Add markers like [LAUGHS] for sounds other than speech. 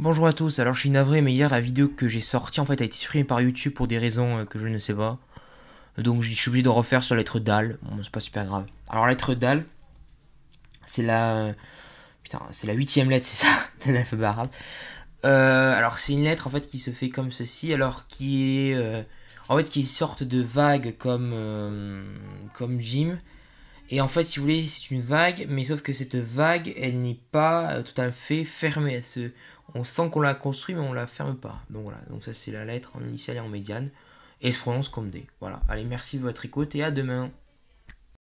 Bonjour à tous, alors je suis navré, mais hier la vidéo que j'ai sortie en fait a été supprimée par YouTube pour des raisons euh, que je ne sais pas. Donc je suis obligé de refaire sur la lettre DAL. Bon, c'est pas super grave. Alors la lettre DAL, c'est la. Putain, c'est la huitième lettre, [LAUGHS] c'est ça, de l'alphabet. Euh, alors c'est une lettre en fait qui se fait comme ceci, alors qui est. euh, en fait qui est de vague comme. euh, comme Jim. Et en fait, si vous voulez, c'est une vague, mais sauf que cette vague, elle n'est pas euh, tout à fait fermée. On sent qu'on l'a construit, mais on la ferme pas. Donc voilà, donc ça c'est la lettre en initiale et en médiane. Et se prononce comme D. Voilà, allez, merci de votre écoute et à demain.